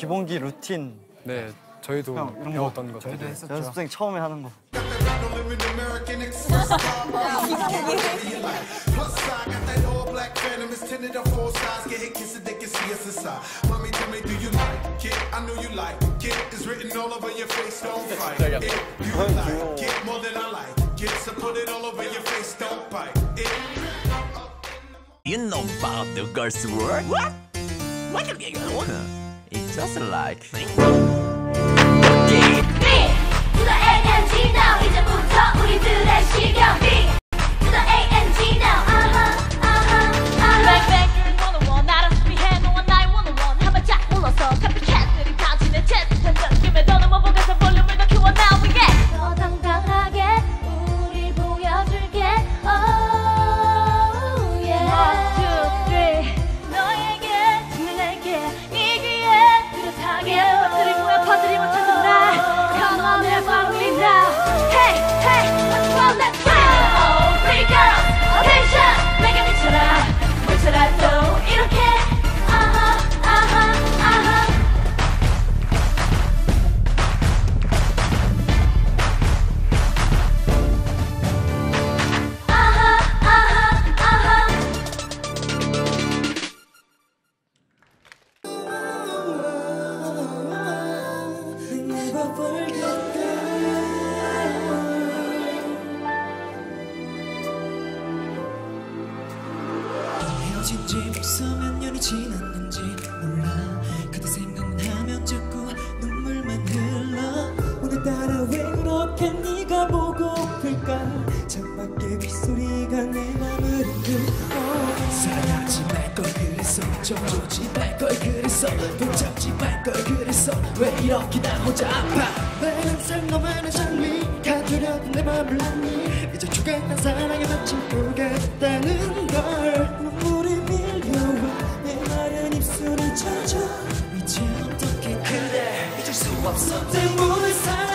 기본기 루틴 네, 저희도 형 이런 거 배웠던 것들. 저희도 했었죠. 연습생 처음에 하는 거. You know about the girls' world? What? What are you doing? It's just like. Okay. to the A-N-G now 이제부터 우리들의 시경 B 헤어진 지 벌써 몇 년이 지났는지 몰라. 그대 생각만 하면 자꾸 눈물만 흘러. 오늘따라 왜 그렇게 네가 보고플까? 창밖에 빗소리가 내 맘을 흔들어. 사랑하지 말걸 그랬어. 좀 주지 말걸 그랬어. 붙잡지 말걸 그랬어. 왜 이렇게 나 혼자 아파? 왜 항상 너만의 삶이 가두려던 내 맘을 아니. 이제 죽겠다 사랑에 다친 보겠다는 없어 때문에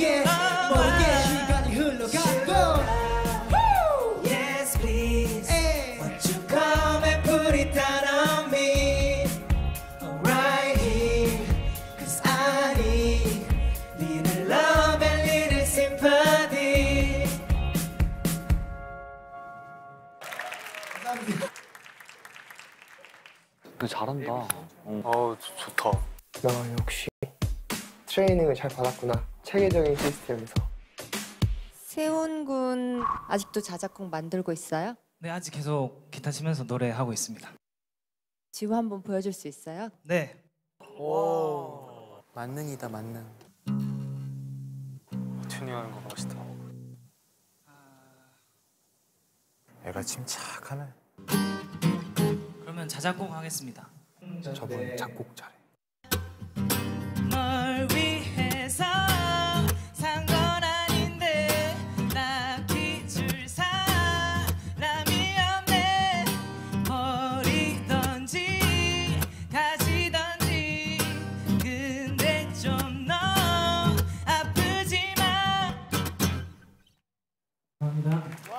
모르게 모르게 시간이 흘러가고 Yes please Won't you come and put it down on me Right here Cause I need Little love and little sympathy 잘한다. 어, 좋다. 야, 역시. 트레이닝을 잘 받았구나 체계적인 시스템에서 세훈 군 아직도 자작곡 만들고 있어요? 네 아직 계속 기타 치면서 노래하고 있습니다. 지우 한번 보여줄 수 있어요? 네. 오 만능이다 만능. 튜닝하는 거 멋있다. 아. 애가 침착하네. 그러면 자작곡 하겠습니다. 저분 작곡 잘해. 위해서 아닌데 나 기줄 사람이 없네. 버리던지 가지던지. 근데 좀 너 아프지 마 감사합니다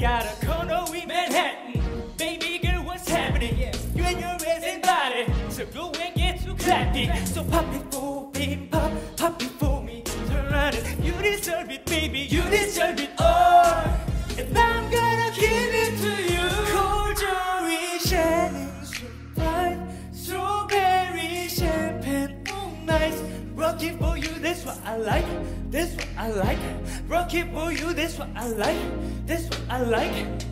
Got a Kono in Manhattan. Baby girl, what's happening? You and your resin body. So go and get too clapping. So pop it for me, pop, pop it for me. Turn around you deserve it, baby. You deserve it. Oh. It for you, that's what I like. That's what I like. It for you, that's what I like. That's what I like.